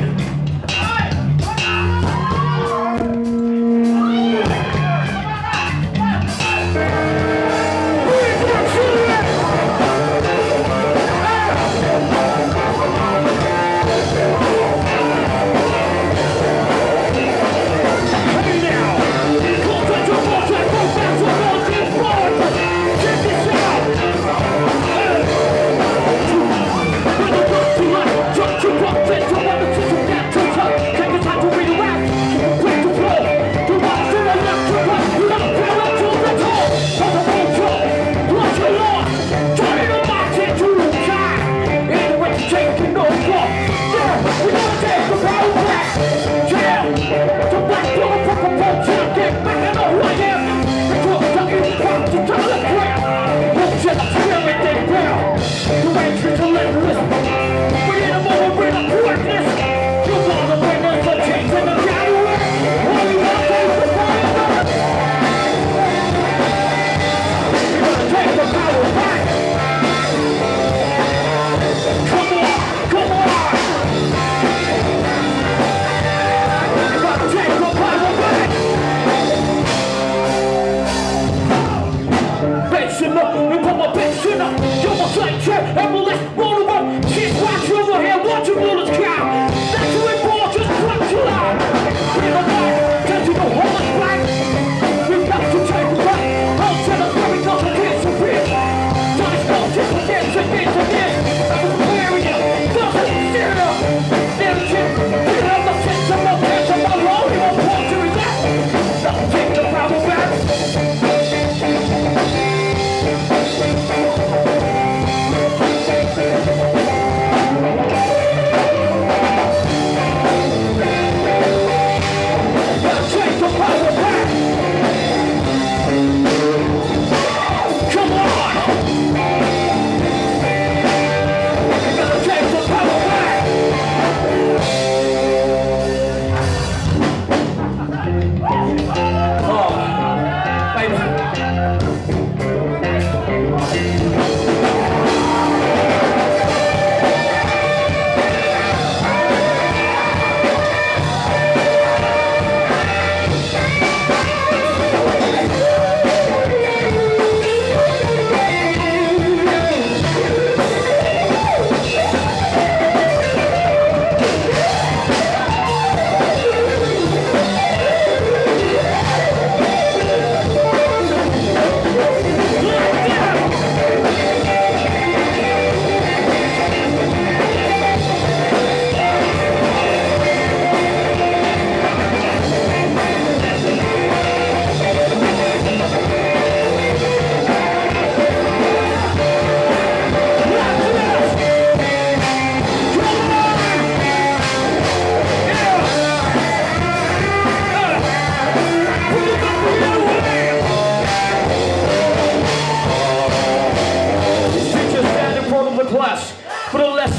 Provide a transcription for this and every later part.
Somebody's we put my up. You're my flight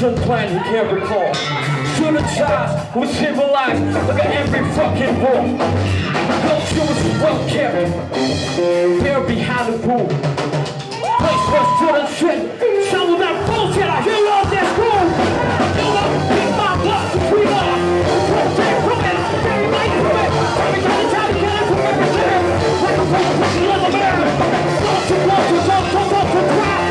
lesson plan he can't recall. Child was like at every fucking wall. Culture was well kept. There behind the pool. Place where students shit. Some of that bullshit I hear all this school. You know, keep my blood to breathe on. Protect from it. Very light from it. Every time you try to get it from everything. Like a fucking fucking leather man. Don't you want to don't don't don't to cry.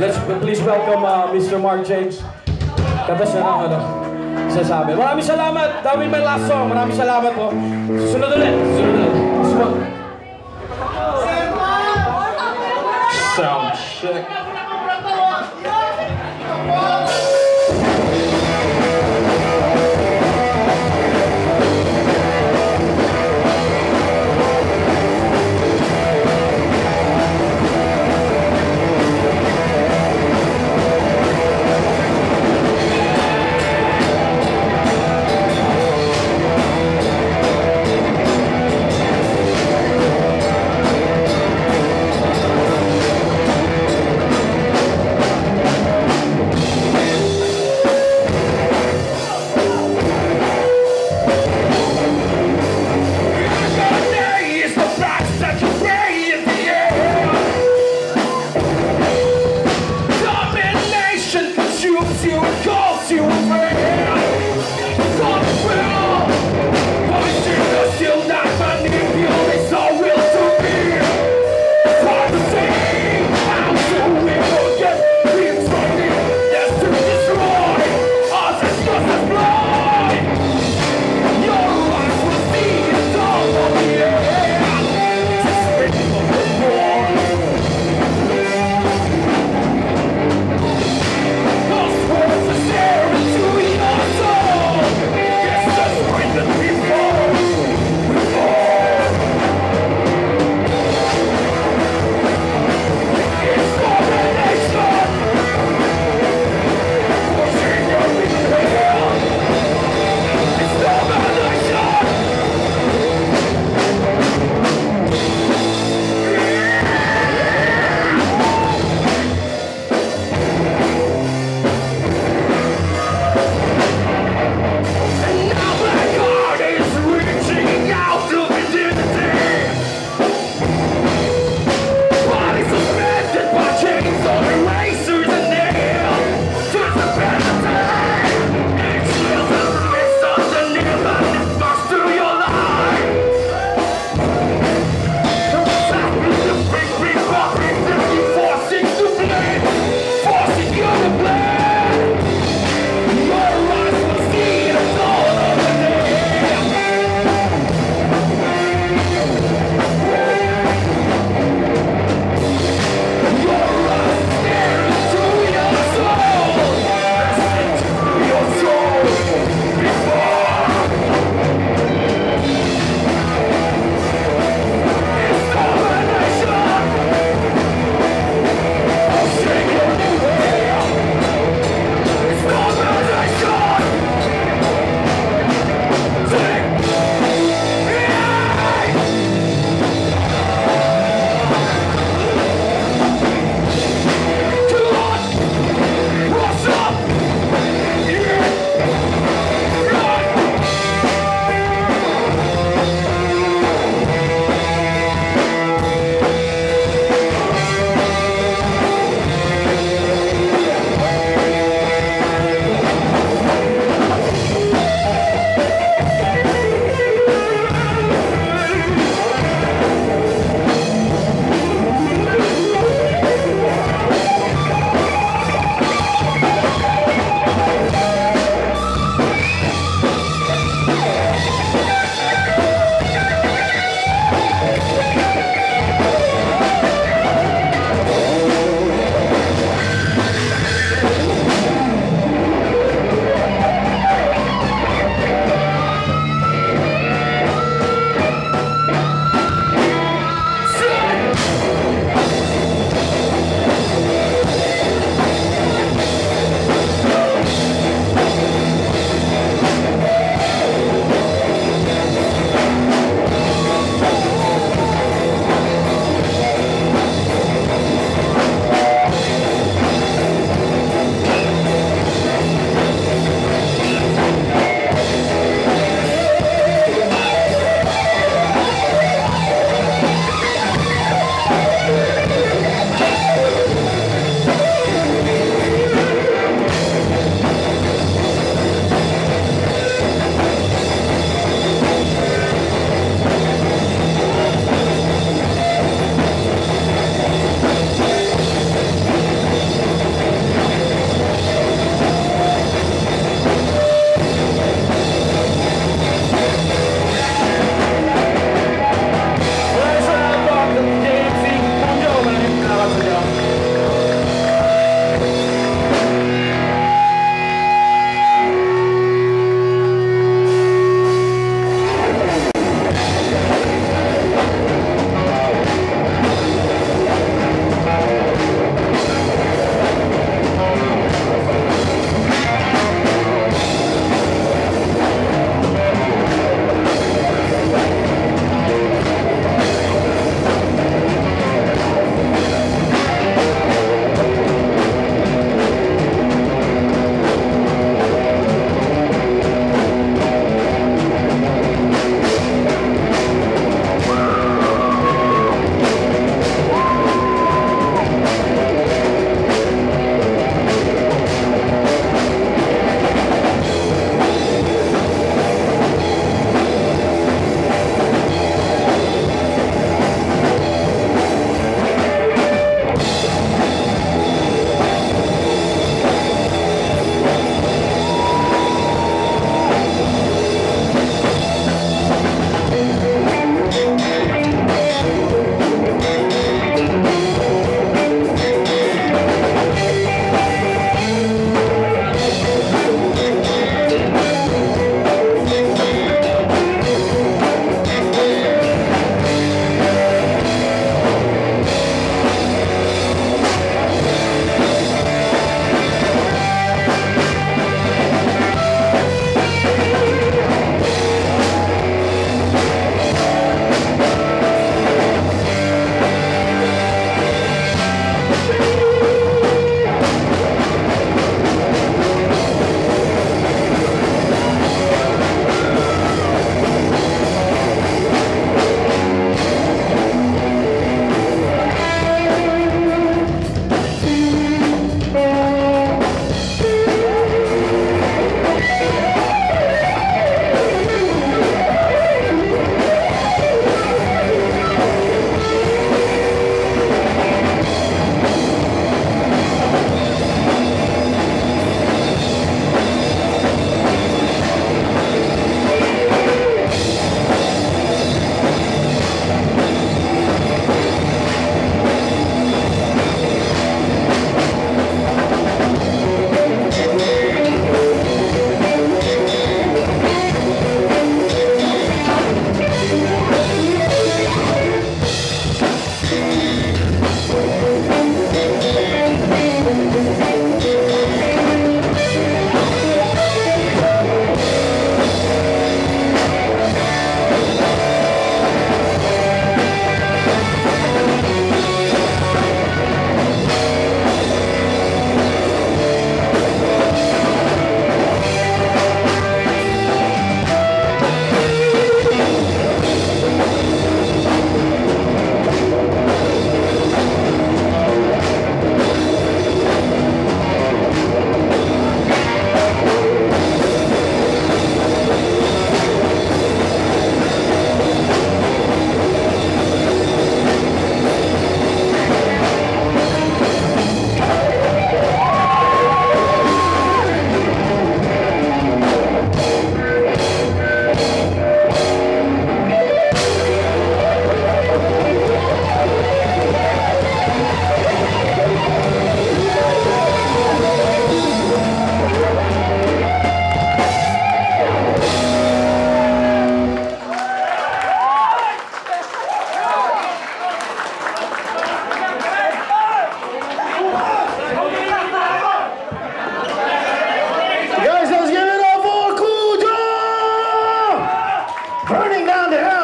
Let's please welcome uh, Mr. Mark James. Siya ng ano, sasabi. Maraming salamat. Dami may last song. Maraming salamat po. Susunod ulit. Susunod ulit. Susunod. Sound check.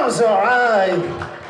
How's alright?